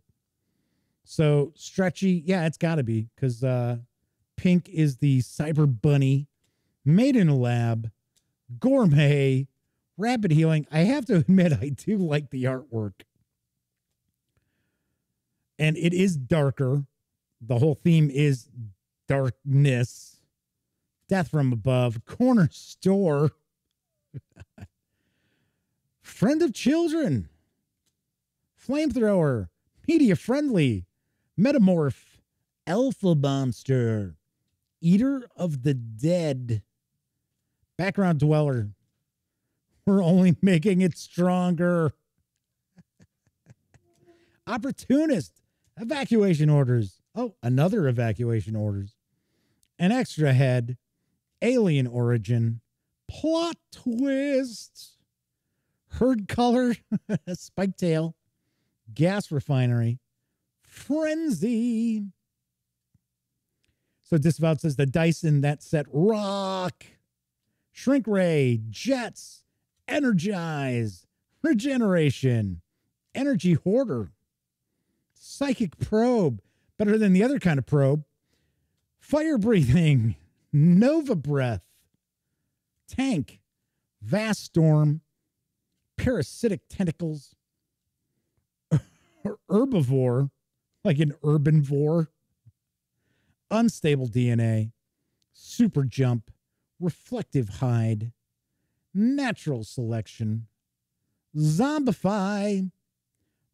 So stretchy, yeah, it's gotta be, because uh Pink is the cyber bunny made in a lab, gourmet, rapid healing. I have to admit, I do like the artwork. And it is darker. The whole theme is darkness. Death from above, corner store, friend of children, flamethrower, media friendly, metamorph, alpha monster, eater of the dead, background dweller, we're only making it stronger. Opportunist, evacuation orders. Oh, another evacuation orders. An extra head, alien origin, plot twist, herd culler, spike tail, gas refinery, frenzy. So Disavowed says the in that set rock, shrink ray, jets, energize, regeneration, energy hoarder, psychic probe, better than the other kind of probe, fire breathing, nova breath, tank, vast storm, parasitic tentacles, herbivore, like an urbavore, unstable DNA, super jump, reflective hide, natural selection, zombify,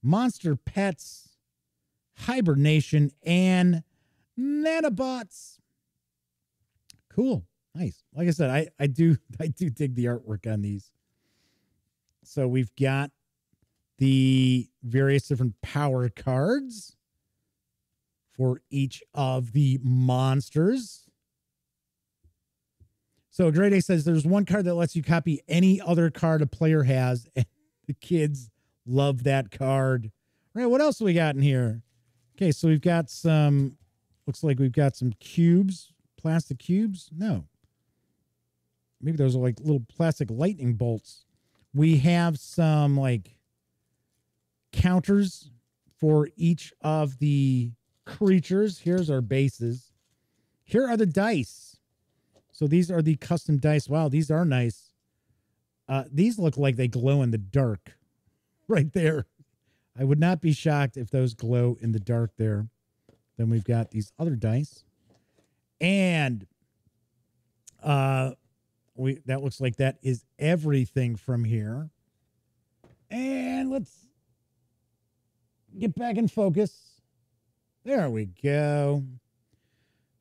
monster pets, hibernation, and nanobots. Cool. Nice. Like I said, I, I do I do dig the artwork on these. So we've got the various different power cards for each of the monsters. So Grade A says there's one card that lets you copy any other card a player has, and the kids love that card. All right, what else we got in here? Okay, so we've got some. Looks like we've got some cubes, plastic cubes. No, maybe those are like little plastic lightning bolts. We have some like counters for each of the creatures. Here's our bases. Here are the dice. So these are the custom dice. Wow, these are nice. Uh, these look like they glow in the dark right there. I would not be shocked if those glow in the dark there. Then we've got these other dice. And uh we that looks like that is everything from here. And let's get back in focus. There we go.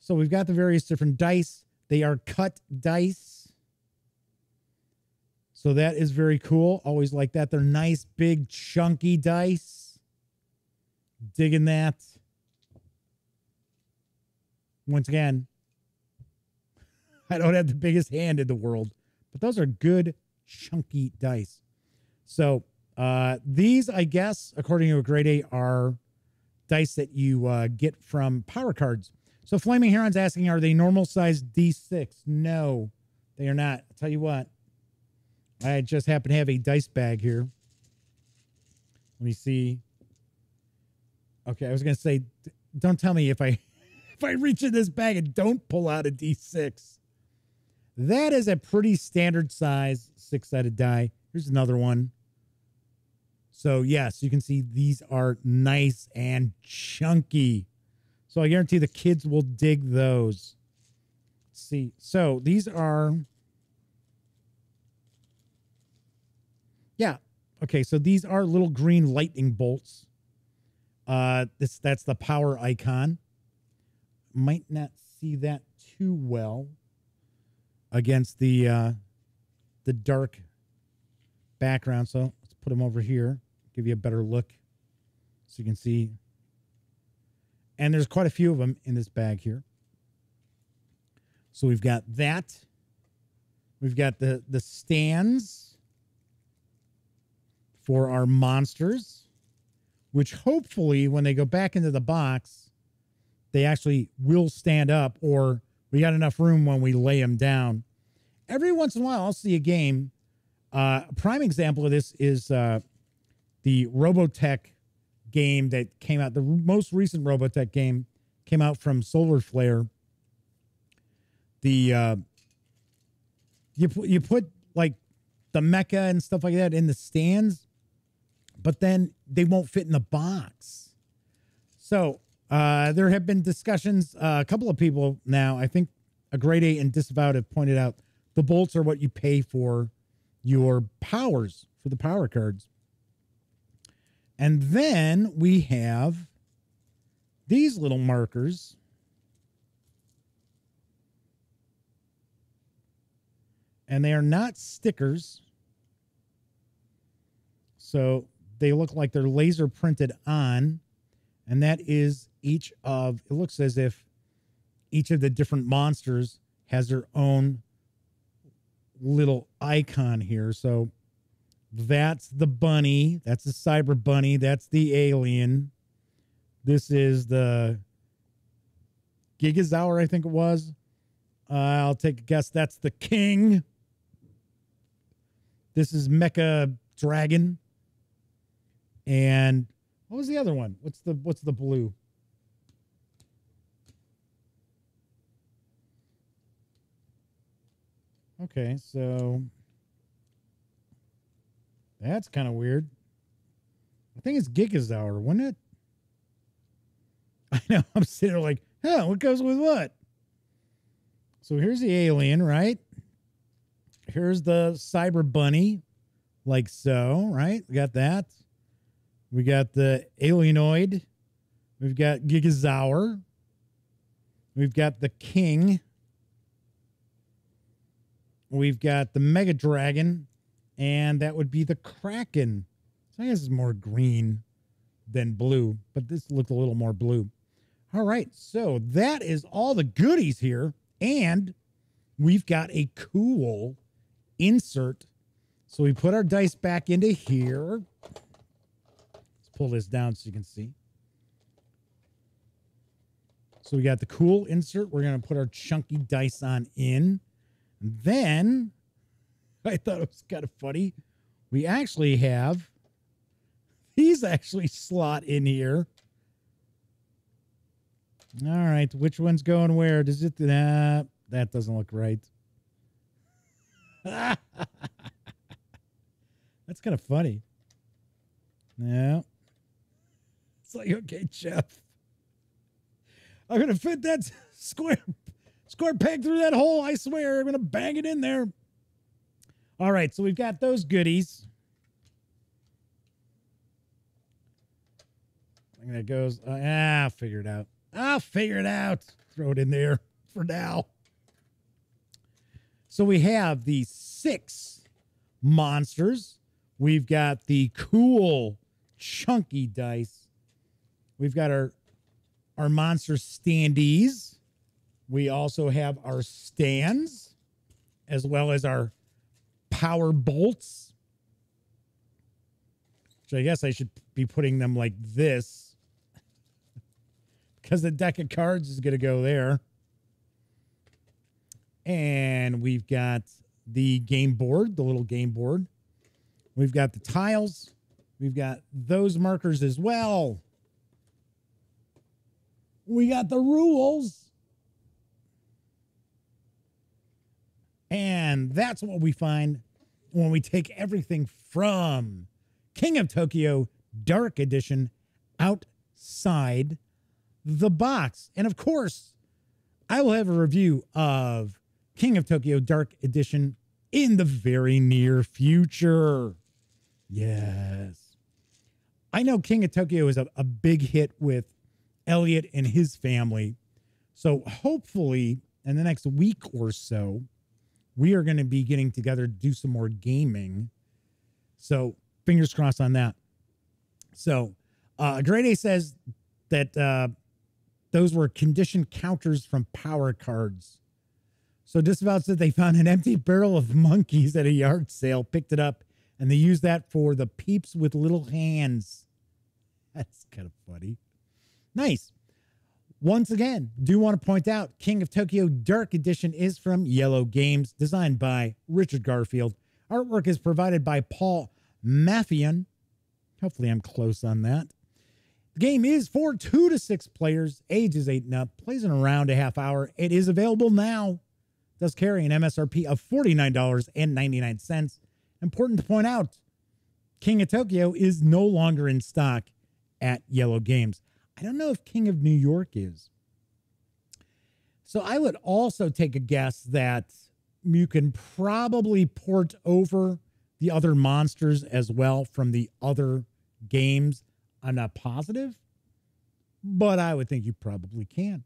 So we've got the various different dice. They are cut dice. So that is very cool. Always like that. They're nice, big, chunky dice. Digging that. Once again, I don't have the biggest hand in the world, but those are good, chunky dice. So uh, these, I guess, according to a grade A, are dice that you uh, get from power cards. So Flaming Heron's asking, are they normal size D6? No, they are not. I'll tell you what, I just happen to have a dice bag here. Let me see. Okay, I was gonna say, don't tell me if I if I reach in this bag and don't pull out a D6. That is a pretty standard size six-sided die. Here's another one. So yes, you can see these are nice and chunky. So I guarantee the kids will dig those. Let's see, so these are Yeah. Okay, so these are little green lightning bolts. Uh this that's the power icon. Might not see that too well against the uh the dark background. So let's put them over here, give you a better look so you can see. And there's quite a few of them in this bag here. So we've got that. We've got the the stands for our monsters, which hopefully when they go back into the box, they actually will stand up or we got enough room when we lay them down. Every once in a while, I'll see a game. Uh, a prime example of this is uh, the Robotech game that came out. The most recent Robotech game came out from Solar Flare. The uh, you you put like the mecha and stuff like that in the stands, but then they won't fit in the box. So uh, there have been discussions. Uh, a couple of people now, I think, a grade A and disavowed have pointed out the bolts are what you pay for your powers for the power cards. And then we have these little markers. And they are not stickers. So they look like they're laser printed on. And that is each of, it looks as if each of the different monsters has their own little icon here. So that's the bunny. That's the cyber bunny. That's the alien. This is the Gigazaur, I think it was. Uh, I'll take a guess. That's the king. This is Mecha Dragon. And what was the other one? What's the what's the blue? Okay, so that's kind of weird. I think it's Gigazaur, wasn't it? I know. I'm sitting there like, huh, what goes with what? So here's the alien, right? Here's the cyber bunny, like so, right? We got that. We got the alienoid. We've got Gigazaur. We've got the king. We've got the Mega Dragon, and that would be the Kraken. So I guess it's more green than blue, but this looked a little more blue. All right, so that is all the goodies here, and we've got a cool insert. So we put our dice back into here. Let's pull this down so you can see. So we got the cool insert. We're going to put our chunky dice on in. Then I thought it was kind of funny. We actually have these actually slot in here. All right, which one's going where? Does it? Nah, that doesn't look right. That's kind of funny. Yeah. It's like, okay, Jeff. I'm going to fit that square Square peg through that hole, I swear. I'm going to bang it in there. All right, so we've got those goodies. I think that goes, uh, ah, figure it out. I'll figure it out. Throw it in there for now. So we have the six monsters. We've got the cool, chunky dice. We've got our our monster standees. We also have our stands as well as our power bolts. So I guess I should be putting them like this because the deck of cards is going to go there. And we've got the game board, the little game board. We've got the tiles. We've got those markers as well. We got the rules. And that's what we find when we take everything from King of Tokyo Dark Edition outside the box. And of course, I will have a review of King of Tokyo Dark Edition in the very near future. Yes. I know King of Tokyo is a, a big hit with Elliot and his family. So hopefully, in the next week or so, we are going to be getting together to do some more gaming. So fingers crossed on that. So uh, Grade says that uh, those were condition counters from power cards. So Disavow said they found an empty barrel of monkeys at a yard sale, picked it up, and they used that for the peeps with little hands. That's kind of funny. Nice. Once again, do want to point out King of Tokyo Dark Edition is from Iello Games, designed by Richard Garfield. Artwork is provided by Paul Mafayon. Hopefully, I'm close on that. The game is for two to six players, ages eight and up, plays in around a half hour. It is available now. Does carry an MSRP of $49.99. Important to point out, King of Tokyo is no longer in stock at Iello Games. I don't know if King of New York is. So I would also take a guess that you can probably port over the other monsters as well from the other games. I'm not positive, but I would think you probably can.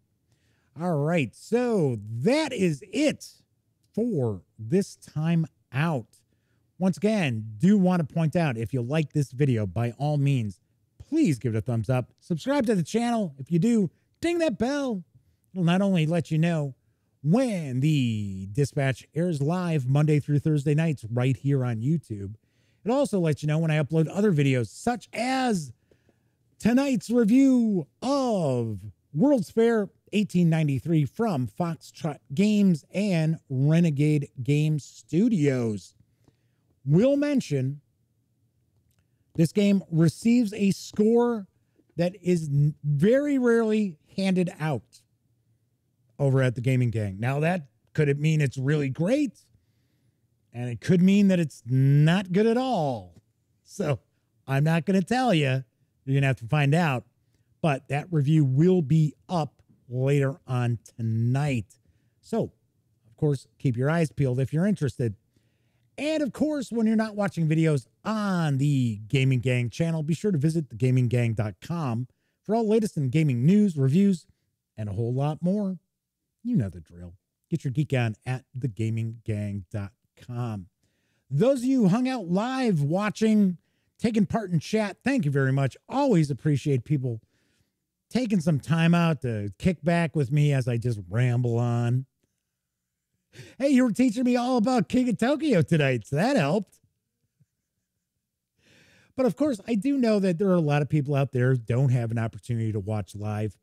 All right. So that is it for this time out. Once again, do want to point out if you like this video, by all means, please give it a thumbs up. Subscribe to the channel. If you do, ding that bell. It'll not only let you know when the dispatch airs live Monday through Thursday nights right here on YouTube. It also lets you know when I upload other videos, such as tonight's review of World's Fair 1893 from Foxtrot Games and Renegade Game Studios. We'll mention this game receives a score that is very rarely handed out over at the Gaming Gang. Now, that could it mean it's really great? And it could mean that it's not good at all. So I'm not going to tell you. You're going to have to find out. But that review will be up later on tonight. So, of course, keep your eyes peeled if you're interested. And of course, when you're not watching videos on the Gaming Gang channel, be sure to visit thegaminggang.com for all latest in gaming news, reviews, and a whole lot more. You know the drill. Get your geek on at thegaminggang.com. Those of you who hung out live watching, taking part in chat, thank you very much. Always appreciate people taking some time out to kick back with me as I just ramble on. Hey, you were teaching me all about King of Tokyo tonight, so that helped. But of course, I do know that there are a lot of people out there don't have an opportunity to watch live.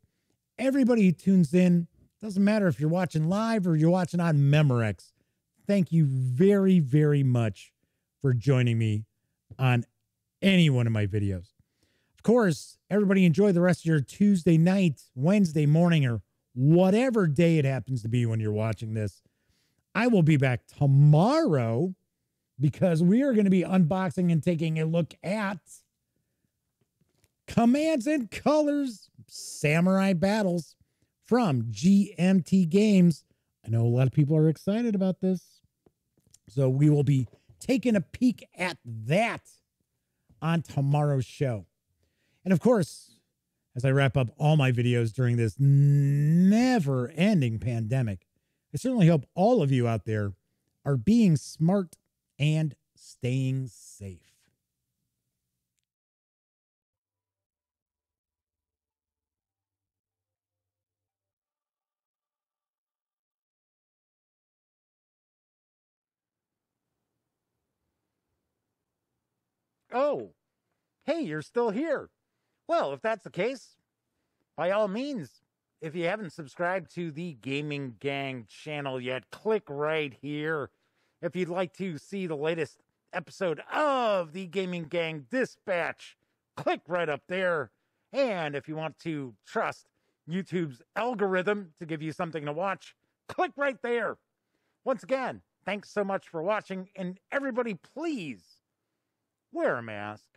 Everybody who tunes in, doesn't matter if you're watching live or you're watching on Memorex. Thank you very, very much for joining me on any one of my videos. Of course, everybody enjoy the rest of your Tuesday night, Wednesday morning, or whatever day it happens to be when you're watching this. I will be back tomorrow because we are going to be unboxing and taking a look at Commands and Colors Samurai Battles from GMT Games. I know a lot of people are excited about this. So we will be taking a peek at that on tomorrow's show. And of course, as I wrap up all my videos during this never ending pandemic, I certainly hope all of you out there are being smart and staying safe. Oh, hey, you're still here. Well, if that's the case, by all means, if you haven't subscribed to the Gaming Gang channel yet, click right here. If you'd like to see the latest episode of the Gaming Gang Dispatch, click right up there. And if you want to trust YouTube's algorithm to give you something to watch, click right there. Once again, thanks so much for watching. And everybody, please wear a mask.